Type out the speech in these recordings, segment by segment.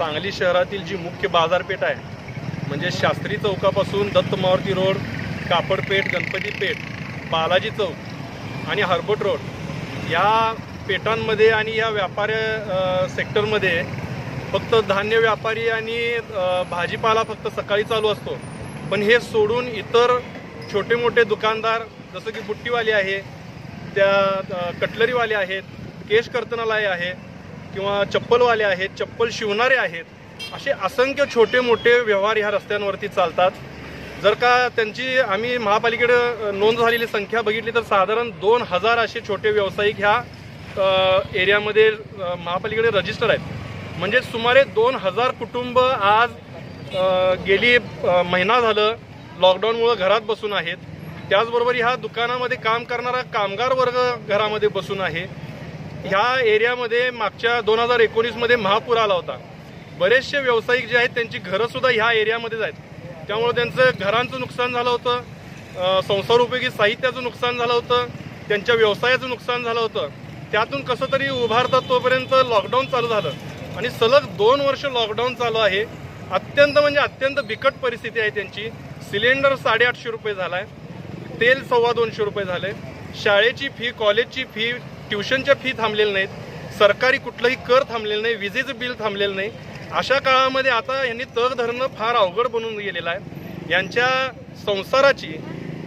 सांगली शहरातील जी मुख्य बाजारपेठ आहे म्हणजे शास्त्री चौकापासून दत्त मारुती रोड कापडपेठ गणपती पेठ बालाजी चौक आणि हर्बट रोड या पेठांमध्ये आणि या व्यापार सेक्टरमध्ये फक्त धान्य व्यापारी आणि भाजीपाला फक्त सकाळी चालू असतो. पण हे सोडून इतर छोटे मोठे दुकानदार जसं की बुट्टीवाले आहे त्या कटलरीवाले आहेत केश कर्तनालय आहे किंवा चप्पलवाले आहेत चप्पल शिवणारे आहेत असे असंख्य छोटे मोठे व्यवहार ह्या रस्त्यांवरती चालतात. जर का त्यांची आम्ही महापालिकेकडे नोंद झालेली संख्या बघितली तर साधारण दोन हजार असे छोटे व्यावसायिक ह्या एरियामध्ये महापालिकेकडे रजिस्टर आहेत. म्हणजे सुमारे दोन हजार कुटुंब आज गेली महिना झालं लॉकडाऊनमुळं घरात बसून आहेत. त्याचबरोबर ह्या दुकानामध्ये काम करणारा कामगार वर्ग घरामध्ये बसून आहे. ह्या एरियामध्ये मागच्या दोन हजार एकोणीसमध्ये महापूर आला होता. बरेचसे व्यावसायिक जे आहेत त्यांची घरंसुद्धा ह्या एरियामध्येच आहेत. त्यामुळे त्यांचं घरांचं नुकसान झालं होतं संसार उपयोगी साहित्याचं नुकसान झालं होतं त्यांच्या व्यवसायाचं नुकसान झालं होतं. त्यातून कसं तरी उभारतात तोपर्यंत लॉकडाऊन चालू झालं. आणि सलग दोन वर्ष लॉकडाऊन चालू आहे. अत्यंत म्हणजे अत्यंत बिकट परिस्थिती आहे त्यांची. सिलेंडर साडेआठशे रुपये झाला आहे तेल सव्वा दोनशे रुपये झाले. शाळेची फी कॉलेजची फी ट्युशनच्या फी थांबलेल्या नाहीत सरकारी कुठलंही कर थांबलेलं नाही विजेचं बिल थांबलेलं नाही. अशा काळामध्ये आता यांनी तग धरणं फार अवघड बनून गेलेलं आहे. यांच्या संसाराची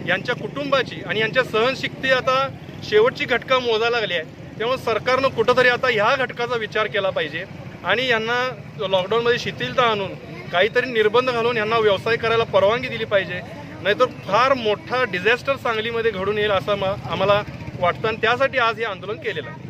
यांच्या कुटुंबाची आणि यांच्या सहनशक्ती आता शेवटची घटका मोजायला लागली आहे. त्यामुळे सरकारनं कुठंतरी आता ह्या घटकाचा विचार केला पाहिजे आणि यांना लॉकडाऊनमध्ये शिथिलता आणून काहीतरी निर्बंध घालून यांना व्यवसाय करायला परवानगी दिली पाहिजे. नाहीतर फार मोठा डिझॅस्टर सांगलीमध्ये घडून येईल असं मा- आम्हाला वाटतं आणि त्यासाठी आज हे आंदोलन केलेलं आहे.